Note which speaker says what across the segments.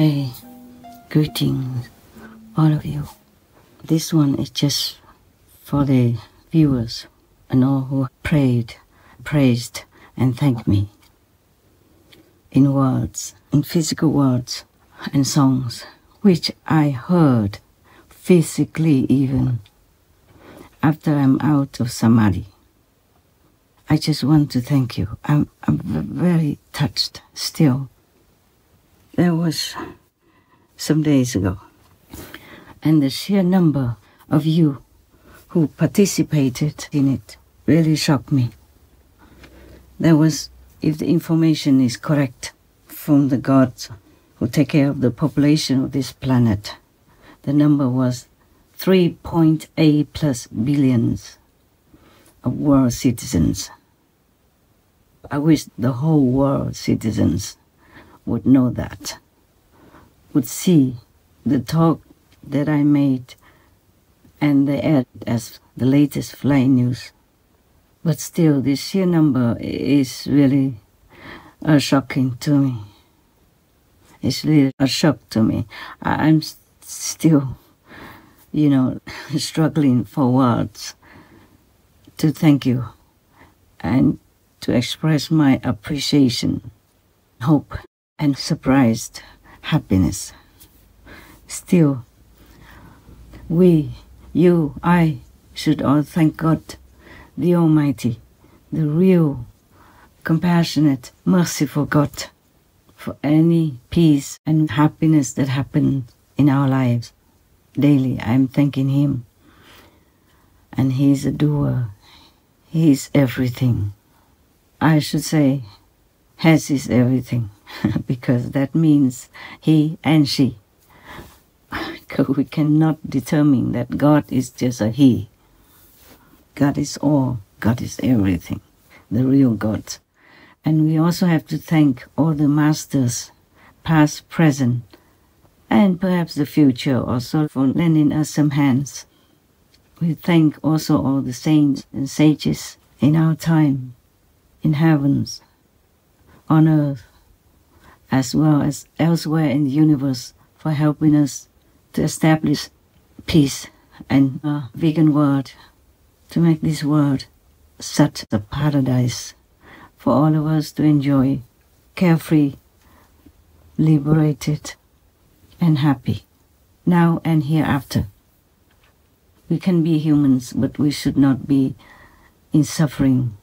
Speaker 1: Hey, greetings, all of you. This one is just for the viewers and all who prayed, praised, and thanked me in words, in physical words and songs, which I heard physically even after I'm out of Samadhi. I just want to thank you. I'm, I'm very touched still. There was some days ago, and the sheer number of you who participated in it really shocked me. There was, if the information is correct, from the gods who take care of the population of this planet, the number was 3.8 plus billions of world citizens. I wish the whole world citizens would know that, would see the talk that I made and they add as the latest flying news. But still, the sheer number is really uh, shocking to me. It's really a shock to me. I- I'm still, you know, struggling for words to thank you and to express my appreciation, hope, and surprised happiness. Still, we, you, I, should all thank God, the Almighty, the real, compassionate, merciful God, for any peace and happiness that happen in our lives. Daily, I'm thanking Him. And He's a doer, He's everything. I should say, has is everything, because that means He and she. we cannot determine that God is just a He. God is all, God is everything, the real God. And we also have to thank all the masters, past, present, and perhaps the future also for lending us some hands. We thank also all the saints and sages in our time, in heavens, on earth, as well as elsewhere in the universe for helping us to establish peace and a vegan world, to make this world such a paradise for all of us to enjoy, carefree, liberated, and happy, now and hereafter. We can be humans, but we should not be in suffering,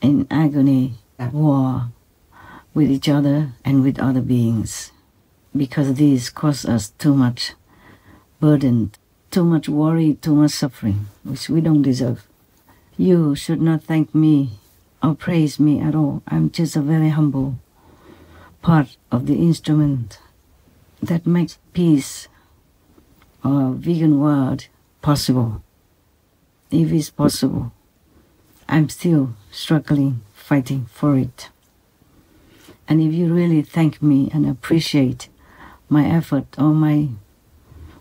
Speaker 1: in agony, at war with each other and with other beings, because these cause us too much burden, too much worry, too much suffering, which we don't deserve. You should not thank me or praise me at all. I'm just a very humble part of the instrument that makes peace or vegan world possible. If it's possible, I'm still struggling, fighting for it. And if you really thank me and appreciate my effort or my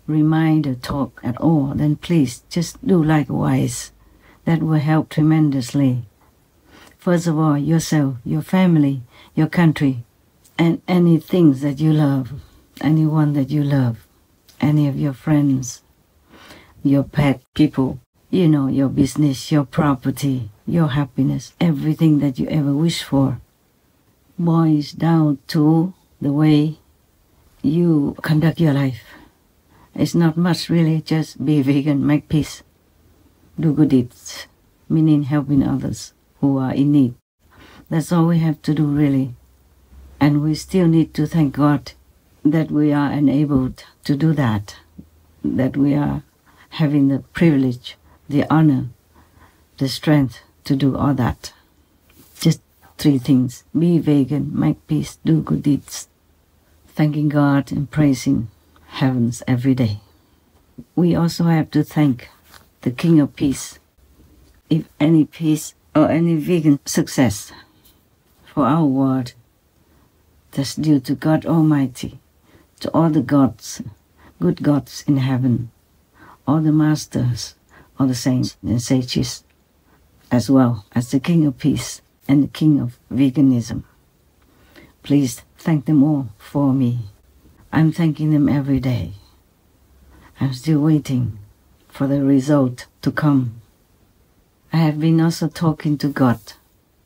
Speaker 1: reminder talk at all, then please just do likewise. That will help tremendously. First of all, yourself, your family, your country, and any things that you love, anyone that you love, any of your friends, your pet people, you know, your business, your property, your happiness, everything that you ever wish for boils down to the way you conduct your life. It's not much really, just be vegan, make peace, do good deeds, meaning helping others who are in need. That's all we have to do really. And we still need to thank God that we are enabled to do that, that we are having the privilege, the honor, the strength to do all that. Three things be vegan, make peace, do good deeds. Thanking God and praising heavens every day. We also have to thank the King of Peace. If any peace or any vegan success for our world, that's due to God Almighty, to all the gods, good gods in heaven, all the masters, all the saints and sages, as well as the King of Peace and the King of Veganism. Please thank them all for me I'm thanking them every day. I'm still waiting for the result to come. I have been also talking to God,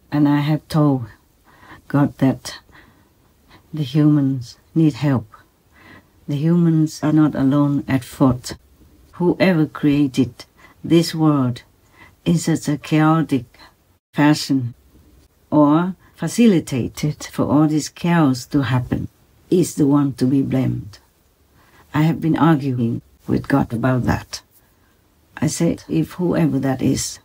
Speaker 1: and I have told God that the humans need help. The humans are not alone at fault. Whoever created this world in such a chaotic fashion or facilitated for all this chaos to happen is the one to be blamed. I have been arguing with God about that. I said, if whoever that is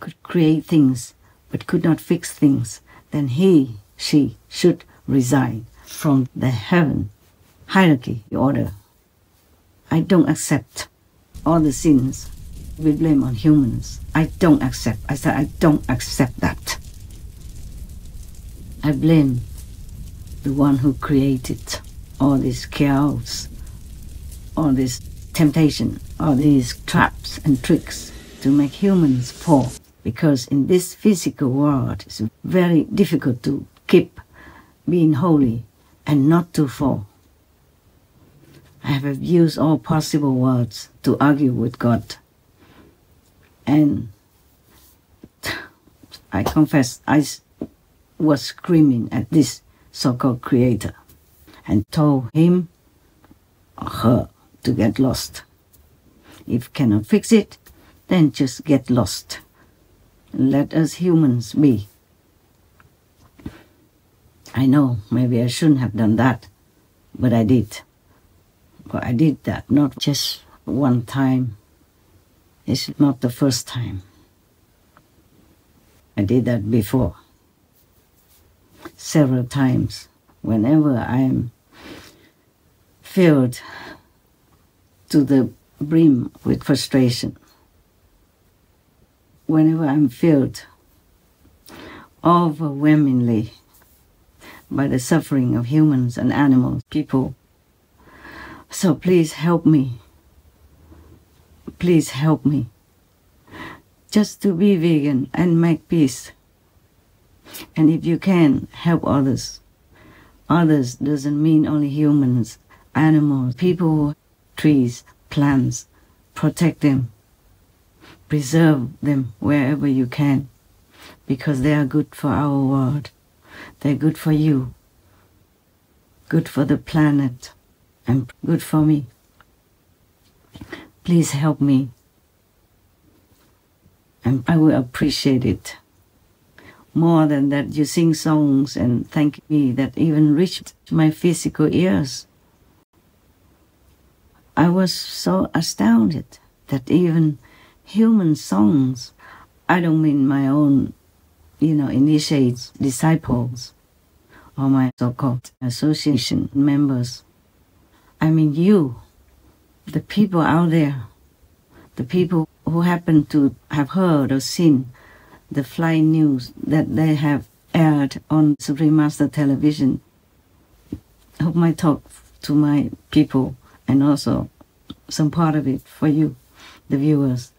Speaker 1: could create things but could not fix things, then he, she should resign from the heaven hierarchy order. I don't accept all the sins we blame on humans. I don't accept. I said, I don't accept that. I blame the one who created all this chaos, all this temptation, all these traps and tricks to make humans fall. Because in this physical world, it's very difficult to keep being holy and not to fall. I have used all possible words to argue with God. And I confess, I was screaming at this so-called creator and told him or her to get lost. If cannot fix it, then just get lost. Let us humans be. I know maybe I shouldn't have done that, but I did. But I did that not just one time. It's not the first time. I did that before several times whenever I'm filled to the brim with frustration. Whenever I'm filled overwhelmingly by the suffering of humans and animals, people. So please help me. Please help me. Just to be vegan and make peace. And if you can, help others. Others doesn't mean only humans, animals, people, trees, plants. Protect them. Preserve them wherever you can because they are good for our world. They're good for you, good for the planet, and good for me. Please help me, and I will appreciate it more than that you sing songs and thank me that even reached my physical ears. I was so astounded that even human songs, I don't mean my own, you know, initiates, disciples, or my so-called association members. I mean you, the people out there, the people who happen to have heard or seen the flying news that they have aired on Supreme Master Television. I hope my talk to my people and also some part of it for you, the viewers.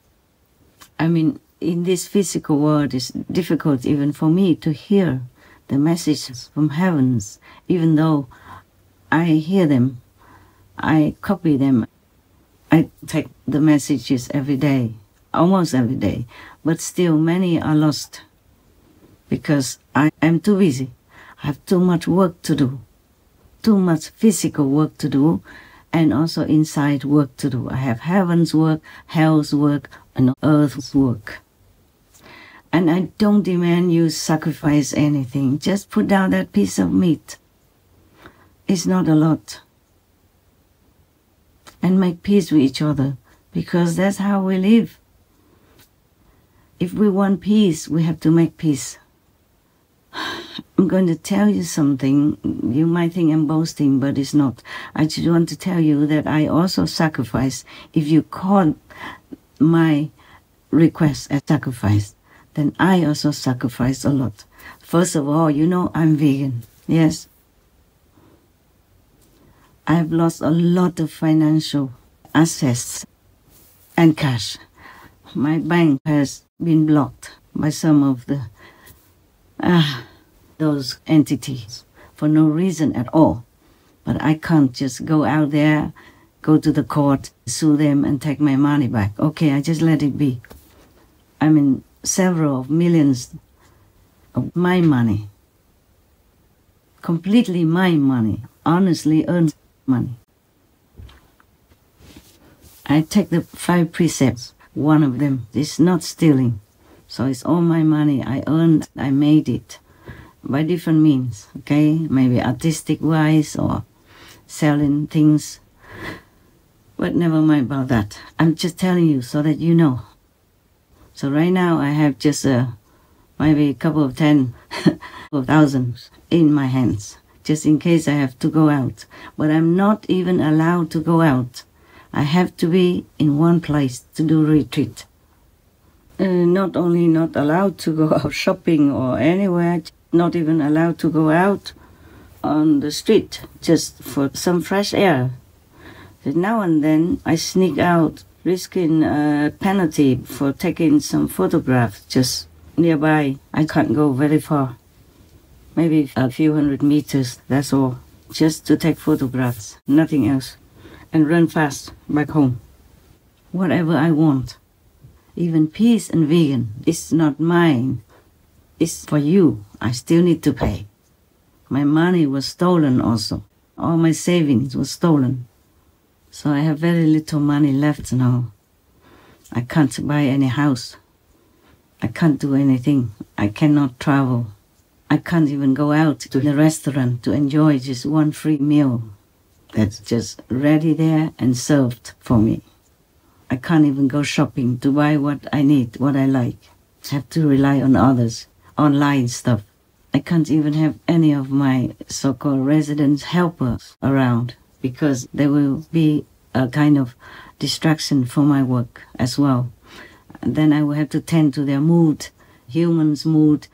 Speaker 1: I mean, in this physical world, it's difficult even for me to hear the messages from heavens, even though I hear them, I copy them, I take the messages every day, almost every day but still many are lost because I am too busy. I have too much work to do, too much physical work to do, and also inside work to do. I have heaven's work, hell's work, and earth's work. And I don't demand you sacrifice anything. Just put down that piece of meat. It's not a lot. And make peace with each other because that's how we live if we want peace, we have to make peace. I'm going to tell you something. You might think I'm boasting, but it's not. I just want to tell you that I also sacrifice. If you call my request a sacrifice, then I also sacrifice a lot. First of all, you know I'm vegan. Yes. I've lost a lot of financial assets and cash. My bank has been blocked by some of the uh, those entities for no reason at all. But I can't just go out there, go to the court, sue them, and take my money back. Okay, I just let it be. I mean, several of millions of my money, completely my money, honestly earned money. I take the five precepts. One of them is not stealing. So it's all my money. I earned, I made it by different means, okay? Maybe artistic wise or selling things. But never mind about that. I'm just telling you so that you know. So right now I have just uh, maybe a couple of ten of thousands in my hands, just in case I have to go out. But I'm not even allowed to go out. I have to be in one place to do retreat. Uh, not only not allowed to go out shopping or anywhere, not even allowed to go out on the street just for some fresh air. But now and then I sneak out, risking a penalty for taking some photographs just nearby. I can't go very far, maybe a few hundred meters, that's all, just to take photographs, nothing else, and run fast back home. Whatever I want. Even peace and vegan is not mine. It's for you. I still need to pay. My money was stolen also. All my savings was stolen. So I have very little money left now. I can't buy any house. I can't do anything. I cannot travel. I can't even go out to the restaurant to enjoy just one free meal that's just ready there and served for me. I can't even go shopping to buy what I need, what I like. I have to rely on others, online stuff. I can't even have any of my so-called residence helpers around because they will be a kind of distraction for my work as well. And then I will have to tend to their mood, humans' mood,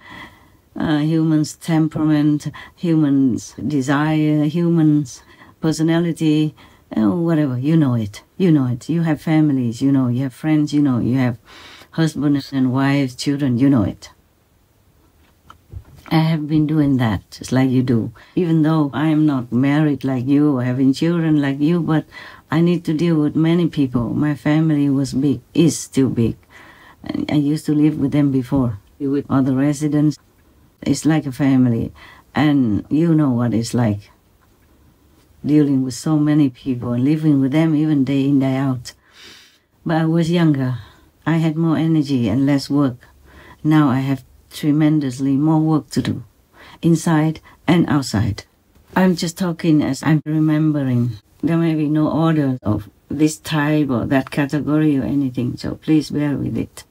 Speaker 1: uh, humans' temperament, humans' desire, humans' personality, oh, whatever, you know it. You know it. You have families, you know, you have friends, you know, you have husbands and wives, children, you know it. I have been doing that just like you do. Even though I am not married like you or having children like you, but I need to deal with many people. My family was big, is still big. I used to live with them before, with other residents. It's like a family. And you know what it's like dealing with so many people and living with them even day in, day out. But I was younger. I had more energy and less work. Now I have tremendously more work to do, inside and outside. I'm just talking as I'm remembering. There may be no order of this type or that category or anything, so please bear with it.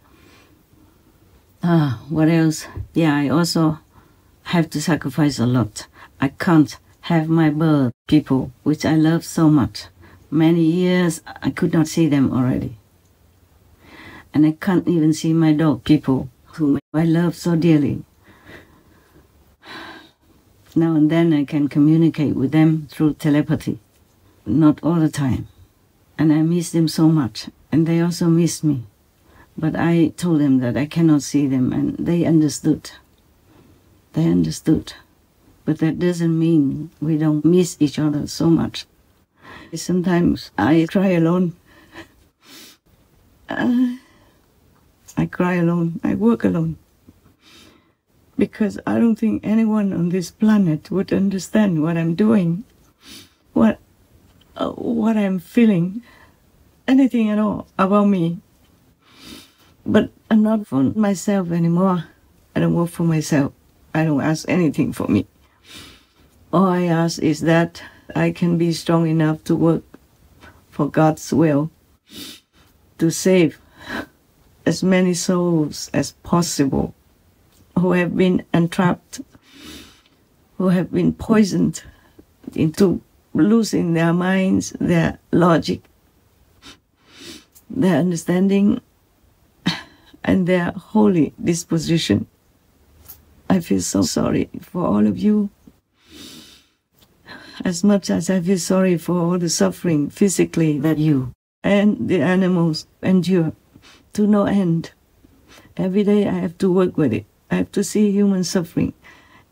Speaker 1: Ah, what else? Yeah, I also have to sacrifice a lot. I can't have my bird people, which I love so much. Many years I could not see them already. And I can't even see my dog people, whom I love so dearly. Now and then I can communicate with them through telepathy, not all the time. And I miss them so much, and they also miss me. But I told them that I cannot see them, and they understood. They understood. But that doesn't mean we don't miss each other so much. Sometimes I cry alone. Uh, I cry alone. I work alone. Because I don't think anyone on this planet would understand what I'm doing, what, uh, what I'm feeling, anything at all about me. But I'm not for myself anymore. I don't work for myself. I don't ask anything for me. All I ask is that I can be strong enough to work for God's will, to save as many souls as possible who have been entrapped, who have been poisoned into losing their minds, their logic, their understanding, and their holy disposition. I feel so sorry for all of you as much as I feel sorry for all the suffering physically that you and the animals endure to no end. Every day I have to work with it. I have to see human suffering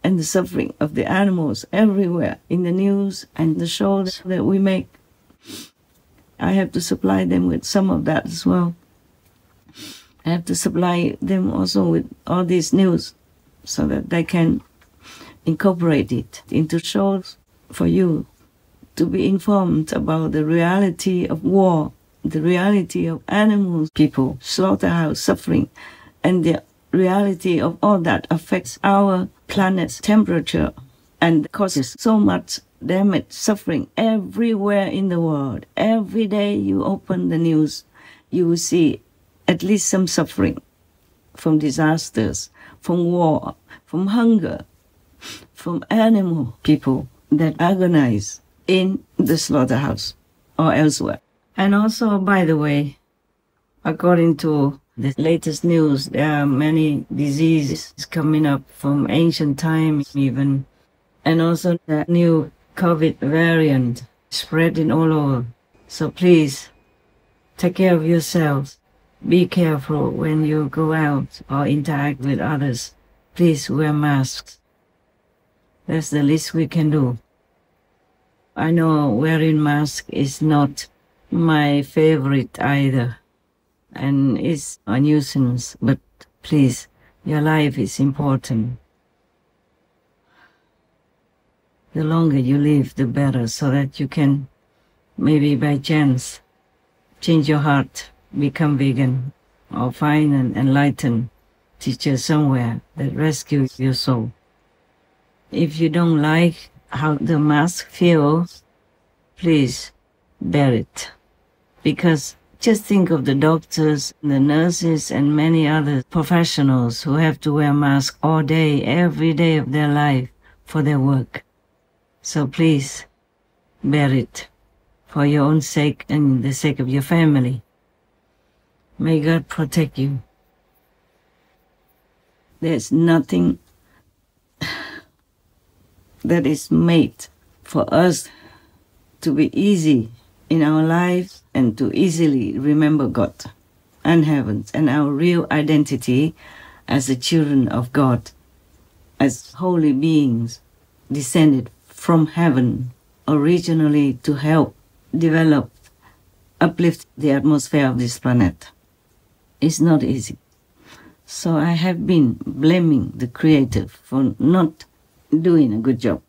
Speaker 1: and the suffering of the animals everywhere in the news and the shows that we make. I have to supply them with some of that as well. I have to supply them also with all these news so that they can incorporate it into shows for you to be informed about the reality of war, the reality of animals, people, slaughterhouse, suffering, and the reality of all that affects our planet's temperature and causes so much damage, suffering everywhere in the world. Every day you open the news, you will see at least some suffering from disasters, from war, from hunger, from animal people that agonize in the slaughterhouse or elsewhere. And also, by the way, according to the latest news, there are many diseases coming up from ancient times even. And also the new COVID variant spreading all over. So please take care of yourselves. Be careful when you go out or interact with others. Please wear masks. That's the least we can do. I know wearing mask is not my favorite either and it's a nuisance, but please, your life is important. The longer you live, the better, so that you can, maybe by chance, change your heart, become vegan, or find an enlightened teacher somewhere that rescues your soul. If you don't like how the mask feels, please bear it. Because just think of the doctors, the nurses, and many other professionals who have to wear masks all day, every day of their life for their work. So please bear it for your own sake and the sake of your family. May God protect you. There's nothing that is made for us to be easy in our lives and to easily remember God and heaven and our real identity as the children of God, as holy beings descended from heaven originally to help develop, uplift the atmosphere of this planet. It's not easy. So I have been blaming the Creator for not doing a good job.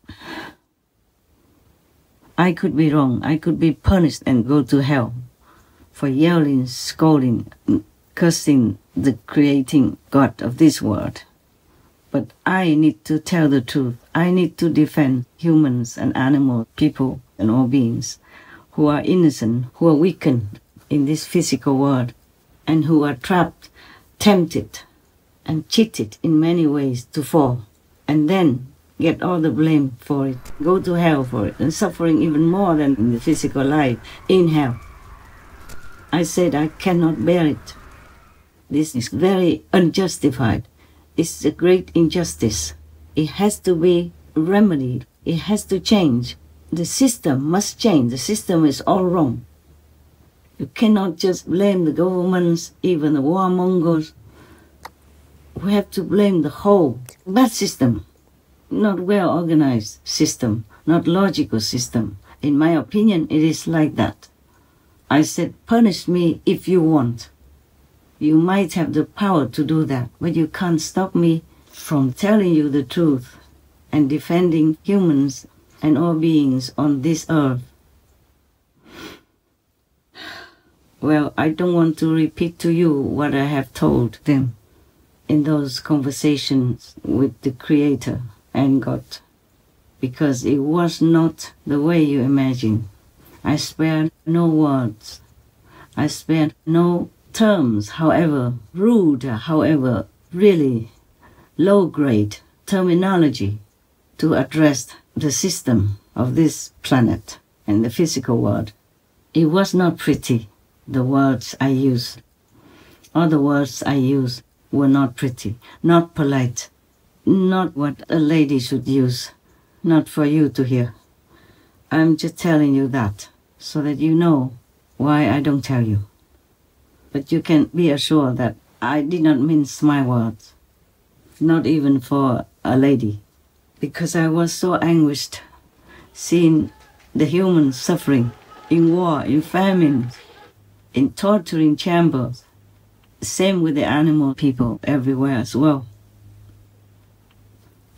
Speaker 1: I could be wrong. I could be punished and go to hell for yelling, scolding, cursing the creating God of this world. But I need to tell the truth. I need to defend humans and animals, people and all beings who are innocent, who are weakened in this physical world, and who are trapped, tempted, and cheated in many ways to fall. And then get all the blame for it, go to hell for it, and suffering even more than in the physical life in hell. I said I cannot bear it. This is very unjustified. It's a great injustice. It has to be remedied. It has to change. The system must change. The system is all wrong. You cannot just blame the governments, even the warmongers. We have to blame the whole bad system not well organized system, not logical system. In my opinion, it is like that. I said, punish me if you want. You might have the power to do that, but you can't stop me from telling you the truth and defending humans and all beings on this earth. Well, I don't want to repeat to you what I have told them in those conversations with the Creator and God, because it was not the way you imagine. I spared no words. I spared no terms, however rude, however really low grade terminology to address the system of this planet and the physical world. It was not pretty, the words I used. All the words I used were not pretty, not polite, not what a lady should use, not for you to hear. I'm just telling you that so that you know why I don't tell you. But you can be assured that I did not mince my words, not even for a lady. because I was so anguished seeing the human suffering in war, in famine, in torturing chambers. Same with the animal people everywhere as well.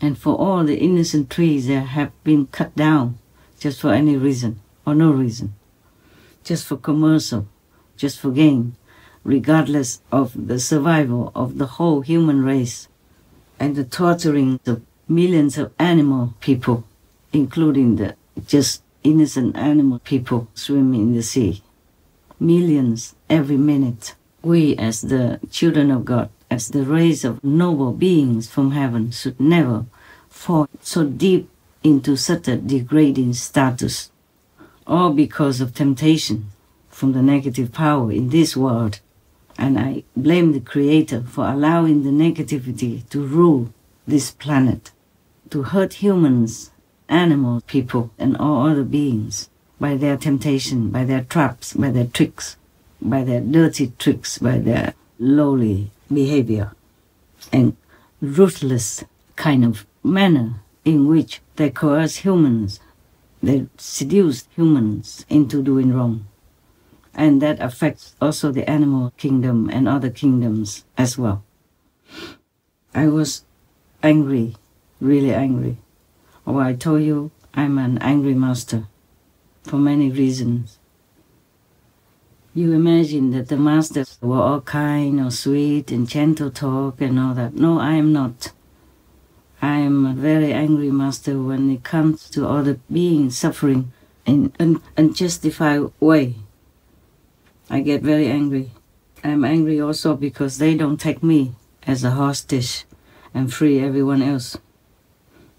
Speaker 1: And for all the innocent trees that have been cut down just for any reason or no reason, just for commercial, just for gain, regardless of the survival of the whole human race and the torturing of millions of animal people, including the just innocent animal people swimming in the sea. Millions every minute. We, as the children of God, as the race of noble beings from heaven, should never fall so deep into such a degrading status, all because of temptation from the negative power in this world. And I blame the Creator for allowing the negativity to rule this planet to hurt humans, animals, people, and all other beings by their temptation, by their traps, by their tricks, by their dirty tricks, by their lowly behavior, and ruthless kind of manner in which they coerce humans, they seduce humans into doing wrong. And that affects also the animal kingdom and other kingdoms as well. I was angry really angry. Oh, I told you I'm an angry master for many reasons. You imagine that the masters were all kind or sweet and gentle talk and all that. No, I am not. I am a very angry master when it comes to other beings suffering in an unjustified way. I get very angry. I'm angry also because they don't take me as a hostage and free everyone else.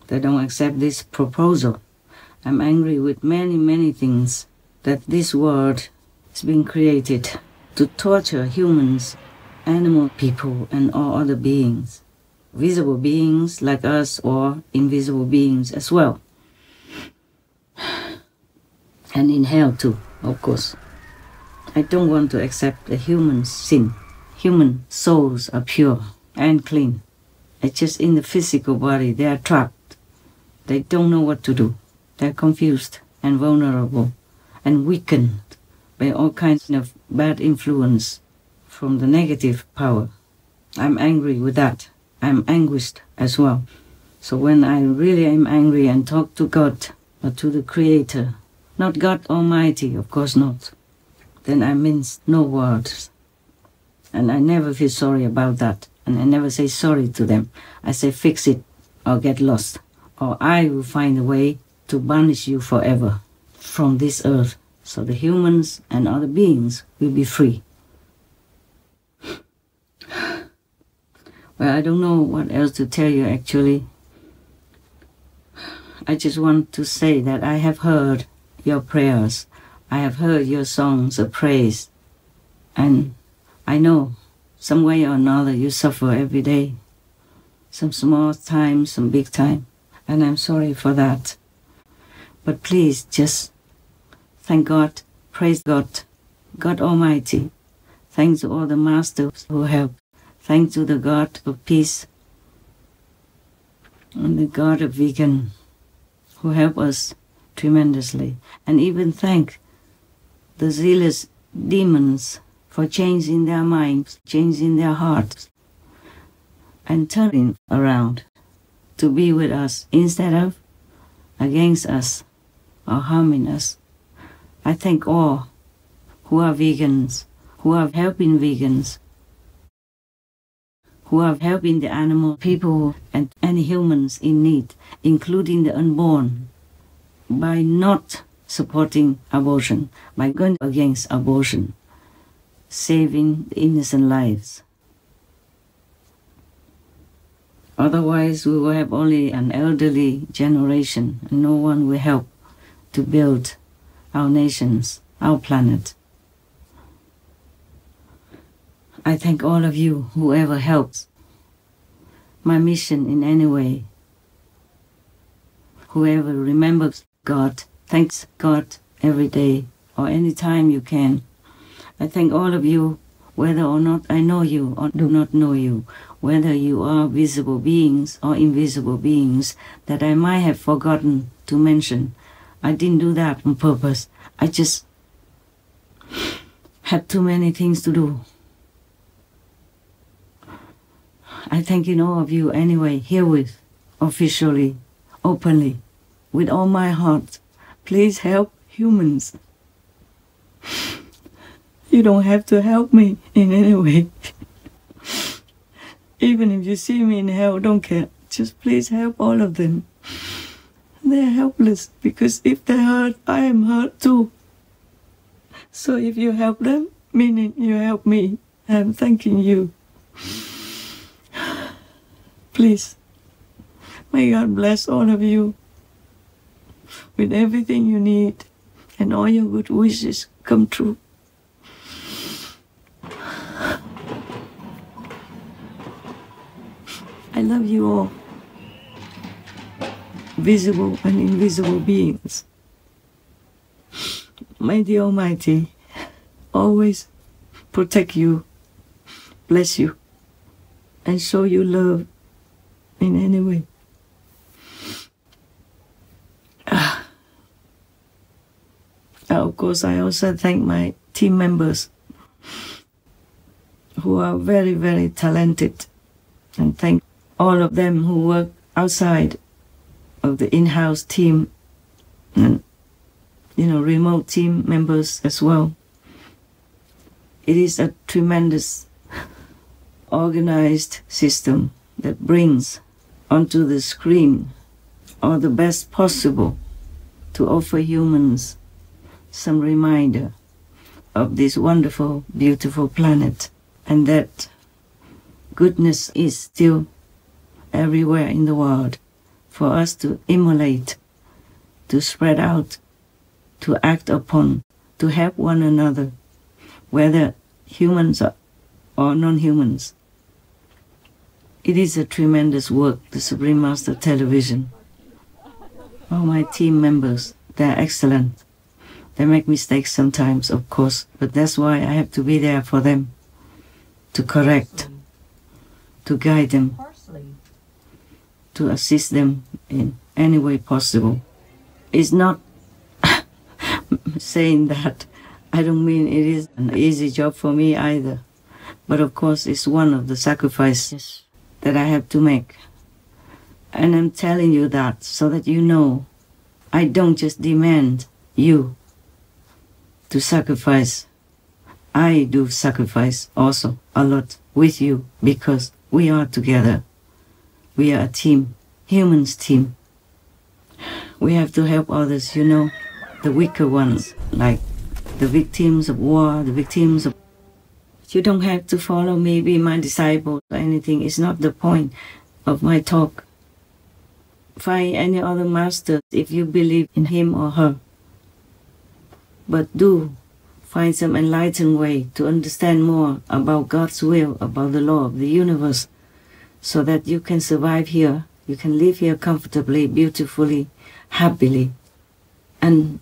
Speaker 1: They don't accept this proposal. I'm angry with many, many things that this world has been created to torture humans, animal people, and all other beings. Visible beings like us or invisible beings as well. And in hell too, of course. I don't want to accept a human sin. Human souls are pure and clean. It's just in the physical body they are trapped they don't know what to do. They're confused and vulnerable and weakened by all kinds of bad influence from the negative power. I'm angry with that. I'm anguished as well. So when I really am angry and talk to God or to the Creator, not God Almighty, of course not, then I mince no words. And I never feel sorry about that. And I never say sorry to them. I say fix it or get lost or I will find a way to banish you forever from this earth, so the humans and other beings will be free. Well, I don't know what else to tell you actually. I just want to say that I have heard your prayers. I have heard your songs of praise. And I know some way or another you suffer every day. Some small time, some big time and I'm sorry for that. But please just thank God, praise God, God Almighty. Thanks to all the masters who help. Thanks to the God of peace and the God of vegan who help us tremendously. And even thank the zealous demons for changing their minds, changing their hearts, and turning around to be with us instead of against us or harming us. I thank all oh, who are vegans, who are helping vegans, who are helping the animal people and any humans in need, including the unborn, by not supporting abortion, by going against abortion, saving the innocent lives. Otherwise, we will have only an elderly generation, and no one will help to build our nations, our planet. I thank all of you, whoever helps my mission in any way. Whoever remembers God, thanks God every day or any time you can. I thank all of you, whether or not I know you or do not know you, whether you are visible beings or invisible beings, that I might have forgotten to mention. I didn't do that on purpose. I just had too many things to do. I thank you all of you anyway, herewith, officially, openly, with all my heart. Please help humans. You don't have to help me in any way. Even if you see me in hell, don't care. Just please help all of them. They're helpless because if they hurt, I am hurt too. So if you help them, meaning you help me, I'm thanking you. Please, may God bless all of you with everything you need and all your good wishes come true. I love you all, visible and invisible beings. May the Almighty always protect you, bless you, and show you love in any way. Ah. Of course, I also thank my team members who are very, very talented, and thank all of them who work outside of the in-house team and you know remote team members as well. It is a tremendous organized system that brings onto the screen all the best possible to offer humans some reminder of this wonderful, beautiful planet and that goodness is still everywhere in the world for us to emulate, to spread out, to act upon, to help one another, whether humans or non humans. It is a tremendous work, the Supreme Master Television. All my team members, they're excellent. They make mistakes sometimes, of course, but that's why I have to be there for them to correct, to guide them, to assist them in any way possible. It's not saying that I don't mean it is an easy job for me either, but of course, it's one of the sacrifices that I have to make. And I'm telling you that so that you know I don't just demand you to sacrifice. I do sacrifice also a lot with you because we are together. We are a team, humans team. We have to help others, you know, the weaker ones, like the victims of war, the victims of you don't have to follow me, be my disciple or anything. It's not the point of my talk. Find any other master if you believe in him or her. But do find some enlightened way to understand more about God's will, about the law of the universe, so that you can survive here, you can live here comfortably, beautifully, happily, and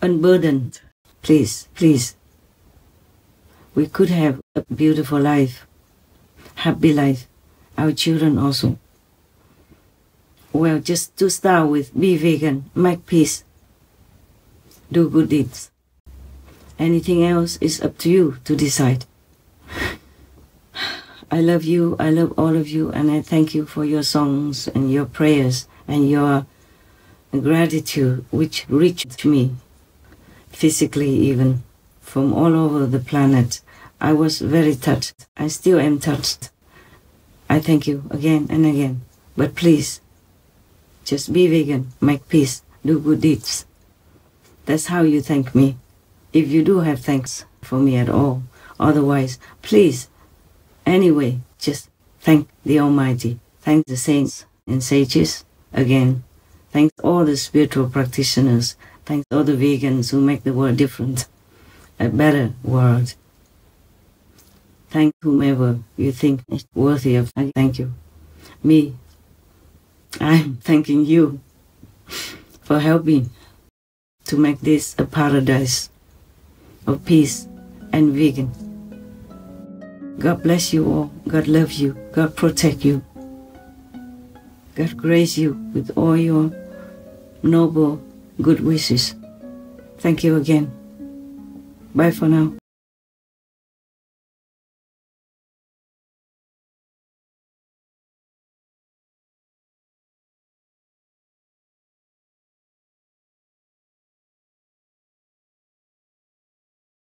Speaker 1: unburdened. Please, please we could have a beautiful life, happy life, our children also. Well, just to start with, be vegan, make peace, do good deeds. Anything else is up to you to decide. I love you, I love all of you, and I thank you for your songs and your prayers and your gratitude, which reached me physically even from all over the planet. I was very touched. I still am touched. I thank you again and again. But please, just be vegan, make peace, do good deeds. That's how you thank me. If you do have thanks for me at all. Otherwise, please, anyway, just thank the Almighty. Thank the saints and sages again. Thank all the spiritual practitioners. Thank all the vegans who make the world different a better world. Thank whomever you think is worthy of thank you. Me, I'm thanking you for helping to make this a paradise of peace and vegan. God bless you all. God love you. God protect you. God grace you with all your noble good wishes. Thank you again. Bye for now.